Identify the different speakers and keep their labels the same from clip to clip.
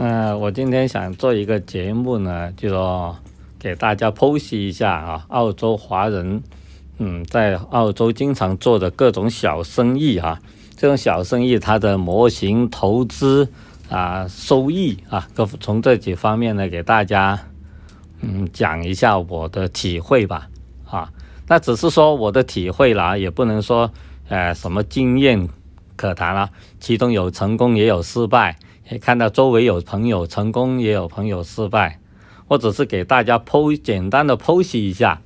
Speaker 1: 嗯，我今天想做一个节目呢，就说给大家剖析一下啊，澳洲华人，嗯，在澳洲经常做的各种小生意啊，这种小生意它的模型、投资啊、收益啊，各从这几方面呢，给大家嗯讲一下我的体会吧啊。那只是说我的体会啦，也不能说呃什么经验可谈了，其中有成功也有失败。也看到周围有朋友成功，也有朋友失败，我只是给大家剖简单的剖析一下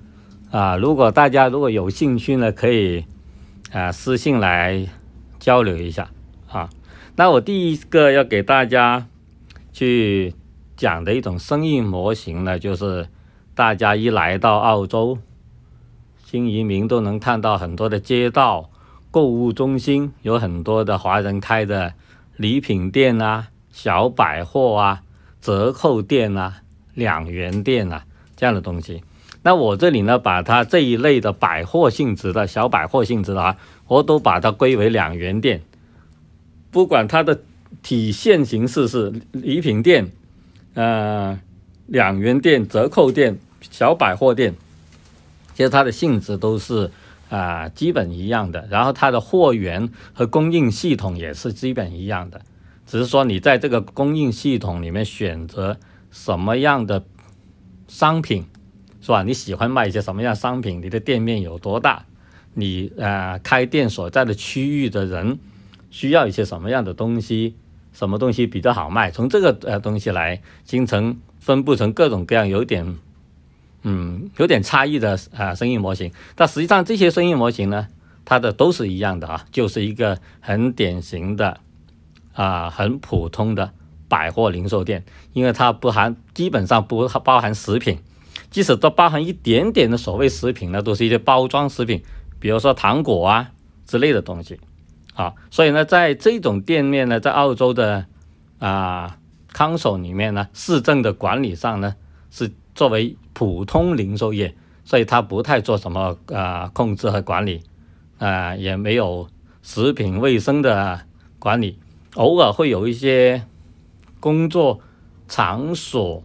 Speaker 1: 啊。如果大家如果有兴趣呢，可以啊私信来交流一下啊。那我第一个要给大家去讲的一种生意模型呢，就是大家一来到澳洲，新移民都能看到很多的街道、购物中心，有很多的华人开的礼品店啊。小百货啊，折扣店啊，两元店啊，这样的东西。那我这里呢，把它这一类的百货性质的小百货性质的啊，我都把它归为两元店。不管它的体现形式是礼品店、呃两元店、折扣店、小百货店，其实它的性质都是啊基本一样的。然后它的货源和供应系统也是基本一样的。只是说你在这个供应系统里面选择什么样的商品，是吧？你喜欢卖一些什么样商品？你的店面有多大？你呃开店所在的区域的人需要一些什么样的东西？什么东西比较好卖？从这个呃东西来形成分布成各种各样有点嗯有点差异的啊生意模型。但实际上这些生意模型呢，它的都是一样的啊，就是一个很典型的。啊，很普通的百货零售店，因为它不含，基本上不包含食品，即使都包含一点点的所谓食品呢，都是一些包装食品，比如说糖果啊之类的东西，啊，所以呢，在这种店面呢，在澳洲的啊康首里面呢，市政的管理上呢，是作为普通零售业，所以它不太做什么啊控制和管理，啊，也没有食品卫生的管理。偶尔会有一些工作场所、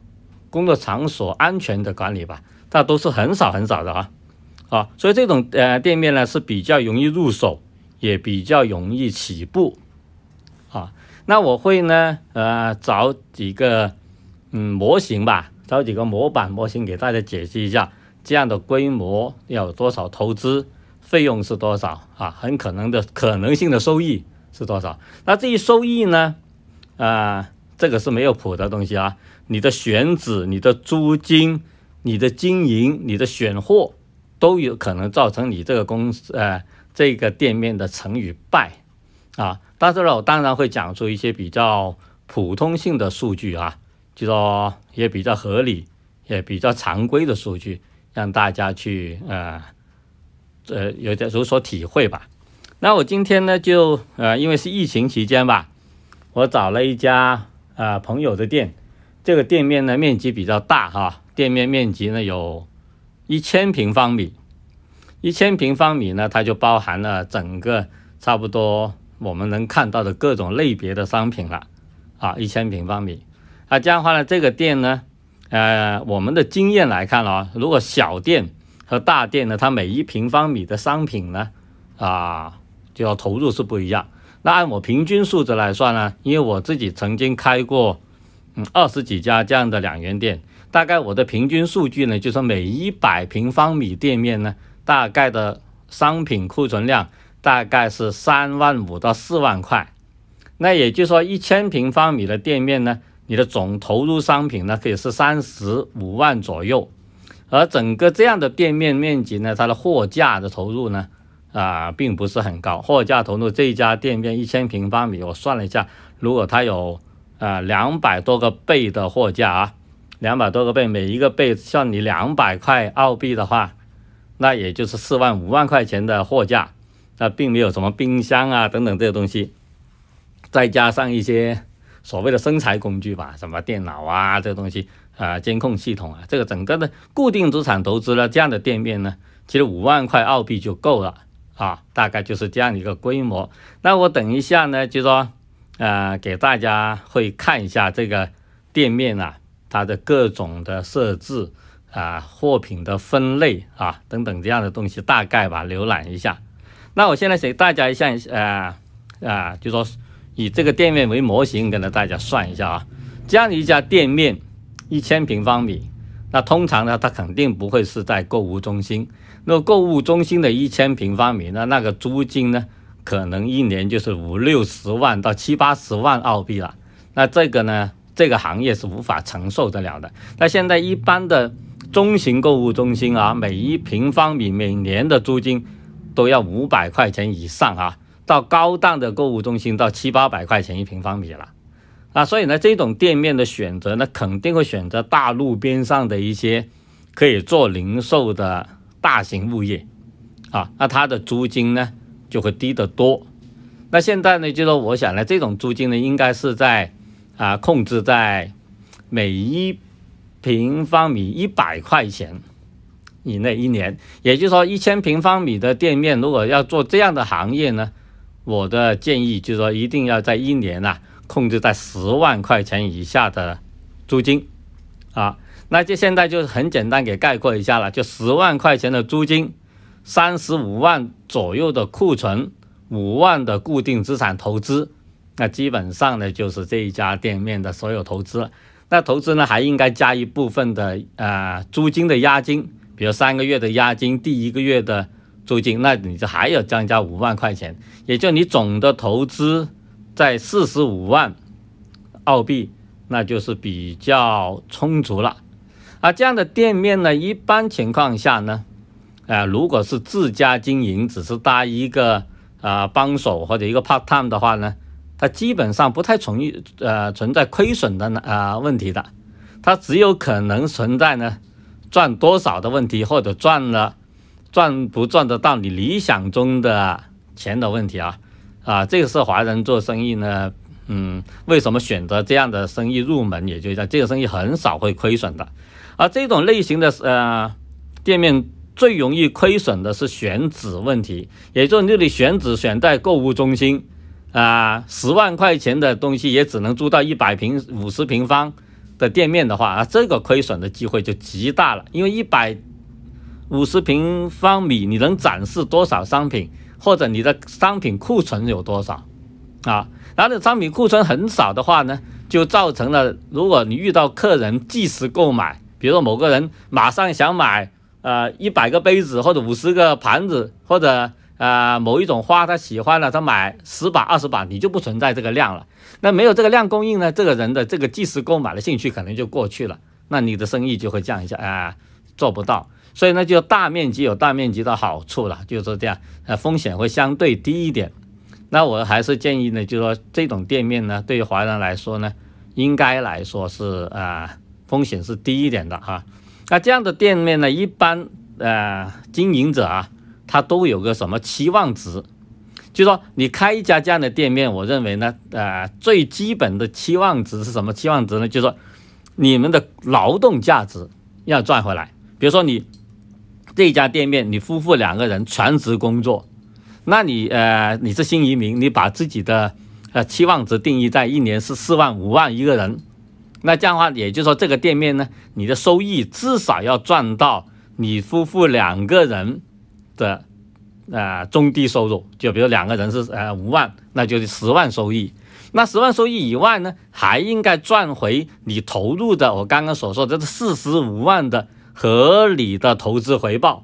Speaker 1: 工作场所安全的管理吧，但都是很少很少的啊，啊，所以这种呃店面呢是比较容易入手，也比较容易起步，啊，那我会呢呃找几个嗯模型吧，找几个模板模型给大家解析一下，这样的规模要多少投资，费用是多少啊，很可能的可能性的收益。是多少？那至于收益呢？啊，这个是没有谱的东西啊。你的选址、你的租金、你的经营、你的选货，都有可能造成你这个公司呃这个店面的成与败啊。但是呢，我当然会讲出一些比较普通性的数据啊，就说也比较合理、也比较常规的数据，让大家去呃呃有点有所体会吧。那我今天呢，就呃，因为是疫情期间吧，我找了一家啊朋友的店，这个店面呢面积比较大哈，店面面积呢有一千平方米，一千平方米呢，它就包含了整个差不多我们能看到的各种类别的商品了啊，一千平方米，啊这样的话呢，这个店呢，呃，我们的经验来看啊，如果小店和大店呢，它每一平方米的商品呢，啊。就要投入是不一样。那按我平均数值来算呢？因为我自己曾经开过嗯二十几家这样的两元店，大概我的平均数据呢，就是每一百平方米店面呢，大概的商品库存量大概是三万五到四万块。那也就是说，一千平方米的店面呢，你的总投入商品呢，可以是三十五万左右。而整个这样的店面面积呢，它的货架的投入呢？啊，并不是很高，货架投入这一家店面一千平方米，我算了一下，如果它有啊两百多个倍的货架啊，两百多个倍，每一个倍算你两百块澳币的话，那也就是四万五万块钱的货架，那并没有什么冰箱啊等等这些东西，再加上一些所谓的生财工具吧，什么电脑啊这个东西啊，监控系统啊，这个整个的固定资产投资呢，这样的店面呢，其实五万块澳币就够了。啊，大概就是这样一个规模。那我等一下呢，就说，呃，给大家会看一下这个店面啊，它的各种的设置啊，货品的分类啊等等这样的东西，大概吧浏览一下。那我现在给大家一下啊啊，就说以这个店面为模型，跟着大家算一下啊，这样一家店面一千平方米，那通常呢，它肯定不会是在购物中心。那购物中心的一千平方米，那那个租金呢，可能一年就是五六十万到七八十万澳币了。那这个呢，这个行业是无法承受得了的。那现在一般的中型购物中心啊，每一平方米每年的租金都要五百块钱以上啊，到高档的购物中心到七八百块钱一平方米了。啊，所以呢，这种店面的选择呢，肯定会选择大路边上的一些可以做零售的。大型物业，啊，那它的租金呢就会低得多。那现在呢，就说我想呢，这种租金呢，应该是在啊控制在每一平方米一百块钱以内一年。也就是说，一千平方米的店面，如果要做这样的行业呢，我的建议就是说，一定要在一年呐控制在十万块钱以下的租金，啊。那就现在就是很简单给概括一下了，就十万块钱的租金，三十五万左右的库存，五万的固定资产投资，那基本上呢就是这一家店面的所有投资。那投资呢还应该加一部分的呃租金的押金，比如三个月的押金，第一个月的租金，那你就还要增加五万块钱，也就你总的投资在四十五万澳币，那就是比较充足了。啊，这样的店面呢，一般情况下呢，啊，如果是自家经营，只是搭一个啊帮手或者一个 part time 的话呢，它基本上不太存呃存在亏损的啊问题的，它只有可能存在呢赚多少的问题，或者赚了赚不赚得到你理想中的钱的问题啊啊，这个是华人做生意呢，嗯，为什么选择这样的生意入门？也就是这个生意很少会亏损的。而这种类型的呃店面最容易亏损的是选址问题，也就是这里选址选在购物中心啊，十万块钱的东西也只能租到一百平五十平方的店面的话啊，这个亏损的机会就极大了，因为一百五十平方米你能展示多少商品，或者你的商品库存有多少啊？然后你商品库存很少的话呢，就造成了如果你遇到客人即时购买。比如说某个人马上想买呃一百个杯子或者五十个盘子或者呃某一种花他喜欢了他买十把二十把你就不存在这个量了，那没有这个量供应呢，这个人的这个即时购买的兴趣可能就过去了，那你的生意就会降一下啊，做不到，所以呢就大面积有大面积的好处了，就是这样，呃风险会相对低一点。那我还是建议呢，就是说这种店面呢对于华人来说呢，应该来说是啊。风险是低一点的哈，那这样的店面呢，一般呃经营者啊，他都有个什么期望值？就说你开一家这样的店面，我认为呢，呃最基本的期望值是什么？期望值呢，就是说你们的劳动价值要赚回来。比如说你这家店面，你夫妇两个人全职工作，那你呃你是新移民，你把自己的呃期望值定义在一年是四万五万一个人。那这样的话，也就是说，这个店面呢，你的收益至少要赚到你夫妇两个人的呃中低收入，就比如两个人是呃五万，那就是十万收益。那十万收益以外呢，还应该赚回你投入的我刚刚所说的这四十五万的合理的投资回报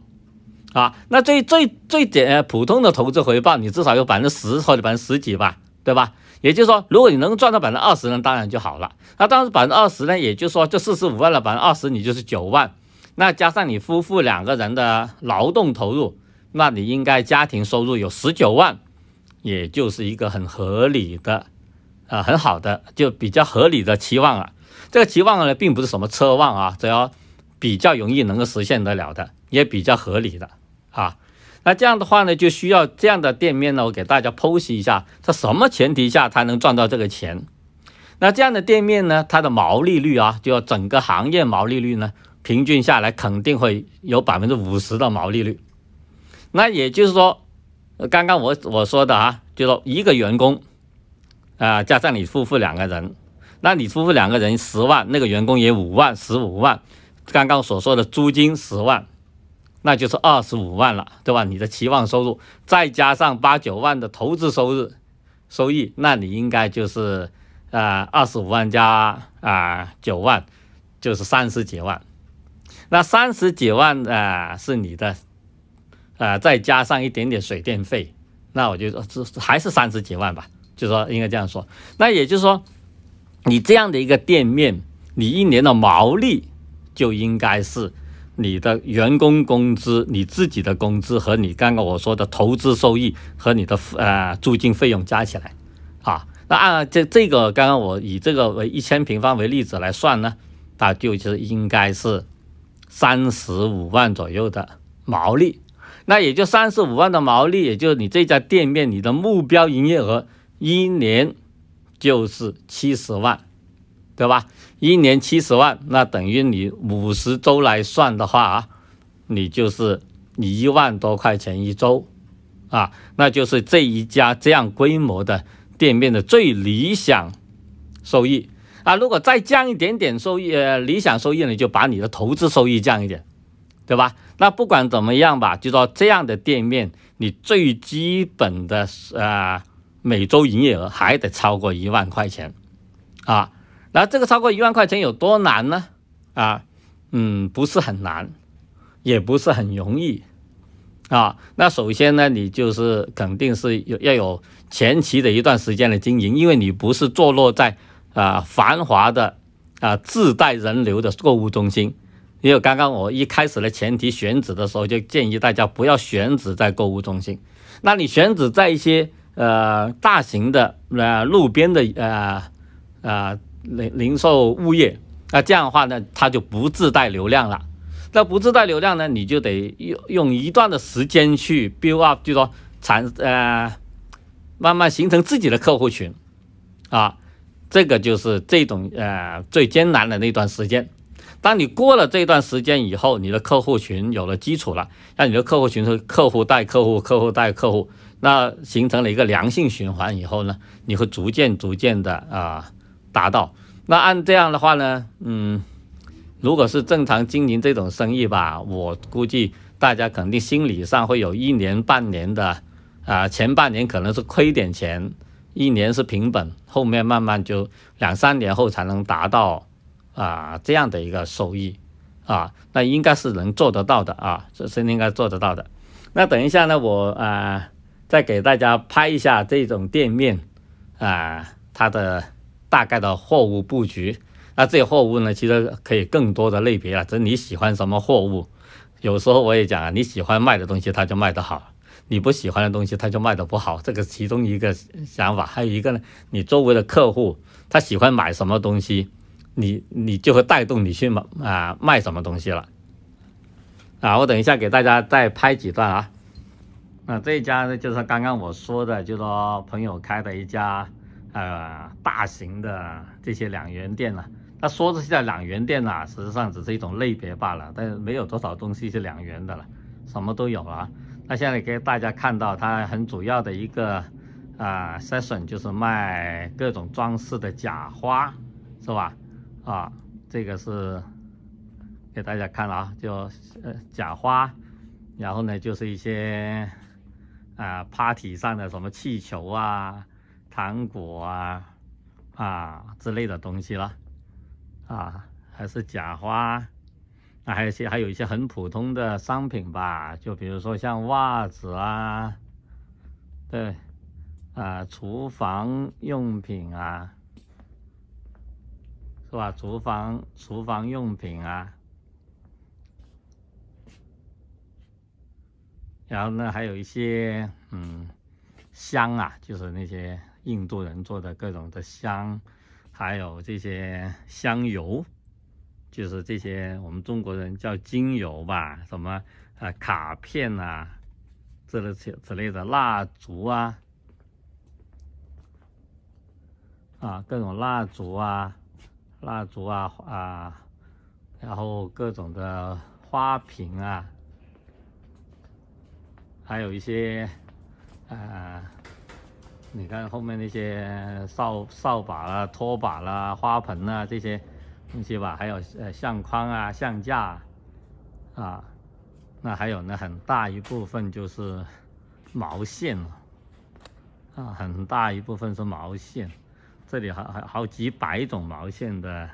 Speaker 1: 啊。那最最最简普通的投资回报，你至少有百分之十或者百分之十几吧，对吧？也就是说，如果你能赚到百分之二十呢，当然就好了。那当时百分之二十呢，也就是说，这四十五万的百分之二十，你就是九万。那加上你夫妇两个人的劳动投入，那你应该家庭收入有十九万，也就是一个很合理的，啊，很好的，就比较合理的期望了。这个期望呢，并不是什么奢望啊，只要比较容易能够实现得了的，也比较合理的啊。那这样的话呢，就需要这样的店面呢，我给大家剖析一下，在什么前提下它能赚到这个钱？那这样的店面呢，它的毛利率啊，就要整个行业毛利率呢，平均下来肯定会有百分之五十的毛利率。那也就是说，刚刚我我说的啊，就说一个员工啊，加上你夫妇两个人，那你夫妇两个人十万，那个员工也五万，十五万，刚刚所说的租金十万，那就是二十五万了，对吧？你的期望收入再加上八九万的投资收入收益，那你应该就是啊二十五万加啊九万，就是三十几万。那三十几万啊是你的，啊再加上一点点水电费，那我就说这还是三十几万吧，就说应该这样说。那也就是说。你这样的一个店面，你一年的毛利就应该是你的员工工资、你自己的工资和你刚刚我说的投资收益和你的呃租金费用加起来，啊，那按这这个刚刚我以这个为一千平方为例子来算呢，它就是应该是三十五万左右的毛利，那也就三十五万的毛利，也就是你这家店面你的目标营业额一年。就是七十万，对吧？一年七十万，那等于你五十周来算的话啊，你就是一万多块钱一周啊，那就是这一家这样规模的店面的最理想收益啊。如果再降一点点收益，呃，理想收益呢，就把你的投资收益降一点，对吧？那不管怎么样吧，就说这样的店面，你最基本的啊。每周营业额还得超过一万块钱，啊，那这个超过一万块钱有多难呢？啊，嗯，不是很难，也不是很容易，啊，那首先呢，你就是肯定是有要有前期的一段时间的经营，因为你不是坐落在啊繁华的啊自带人流的购物中心，因为刚刚我一开始的前提选址的时候就建议大家不要选址在购物中心，那你选址在一些。呃，大型的呃路边的呃呃零零售物业，那这样的话呢，它就不自带流量了。那不自带流量呢，你就得用用一段的时间去 build up，就说产呃慢慢形成自己的客户群啊。这个就是这种呃最艰难的那段时间。当你过了这段时间以后，你的客户群有了基础了，那你的客户群是客户带客户，客户带客户。那形成了一个良性循环以后呢，你会逐渐逐渐的啊达到。那按这样的话呢，嗯，如果是正常经营这种生意吧，我估计大家肯定心理上会有一年半年的啊，前半年可能是亏点钱，一年是平本，后面慢慢就两三年后才能达到啊这样的一个收益啊，那应该是能做得到的啊，这是应该做得到的。那等一下呢，我啊。再给大家拍一下这种店面啊，它的大概的货物布局。那这些货物呢，其实可以更多的类别了，这你喜欢什么货物？有时候我也讲啊，你喜欢卖的东西，它就卖得好；你不喜欢的东西，它就卖得不好。这个其中一个想法，还有一个呢，你周围的客户他喜欢买什么东西，你你就会带动你去买啊卖什么东西了。啊，我等一下给大家再拍几段啊。那这一家呢，就是刚刚我说的，就是说朋友开的一家，呃，大型的这些两元店了。他说的是叫两元店啊，实际上只是一种类别罢了，但是没有多少东西是两元的了，什么都有了。那现在给大家看到，它很主要的一个啊 session 就是卖各种装饰的假花，是吧？啊，这个是给大家看了啊，就呃假花，然后呢就是一些。啊，party 上的什么气球啊、糖果啊、啊之类的东西了，啊，还是假花，那还有一些还有一些很普通的商品吧，就比如说像袜子啊，对，啊，厨房用品啊，是吧？厨房厨房用品啊。然后呢，还有一些嗯香啊，就是那些印度人做的各种的香，还有这些香油，就是这些我们中国人叫精油吧，什么啊卡片啊，这类之类的蜡烛啊，啊各种蜡烛啊，蜡烛啊啊，然后各种的花瓶啊。还有一些，呃，你看后面那些扫扫把啦、拖把啦、花盆啊这些东西吧，还有呃相框啊、相架啊，那还有呢很大一部分就是毛线了啊，很大一部分是毛线，这里还还好几百种毛线的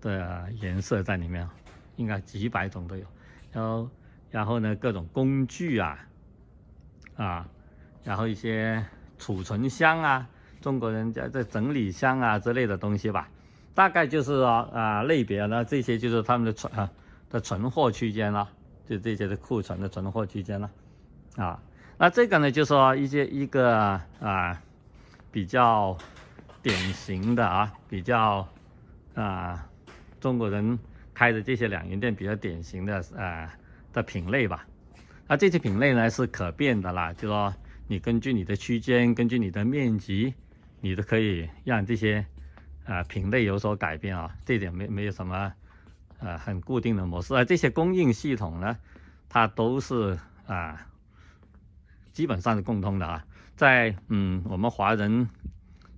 Speaker 1: 的颜色在里面，应该几百种都有，然后然后呢各种工具啊啊，然后一些。储存箱啊，中国人家在整理箱啊之类的东西吧，大概就是啊啊类别呢，这些就是他们的存啊的存货区间了，就这些的库存的存货区间了，啊，那这个呢就说一些一个啊比较典型的啊比较啊中国人开的这些两元店比较典型的啊的品类吧，那这些品类呢是可变的啦，就说。你根据你的区间，根据你的面积，你都可以让这些啊品类有所改变啊。这点没没有什么呃很固定的模式啊。这些供应系统呢，它都是啊基本上是共通的啊。在嗯我们华人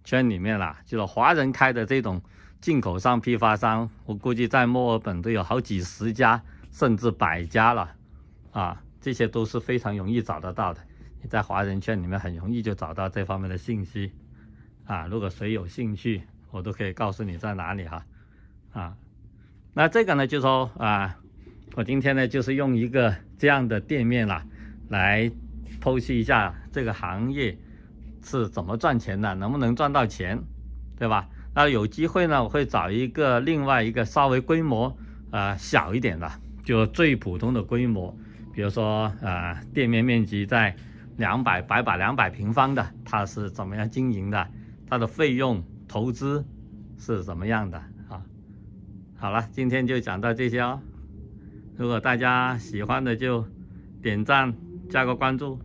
Speaker 1: 圈里面啦，就是华人开的这种进口商批发商，我估计在墨尔本都有好几十家，甚至百家了啊。这些都是非常容易找得到的。在华人圈里面很容易就找到这方面的信息，啊，如果谁有兴趣，我都可以告诉你在哪里哈，啊，那这个呢就说啊，我今天呢就是用一个这样的店面啦，来剖析一下这个行业是怎么赚钱的，能不能赚到钱，对吧？那有机会呢，我会找一个另外一个稍微规模啊小一点的，就最普通的规模，比如说啊店面面积在。两百百把两百平方的，它是怎么样经营的？它的费用投资是怎么样的啊？好了，今天就讲到这些哦。如果大家喜欢的就点赞加个关注。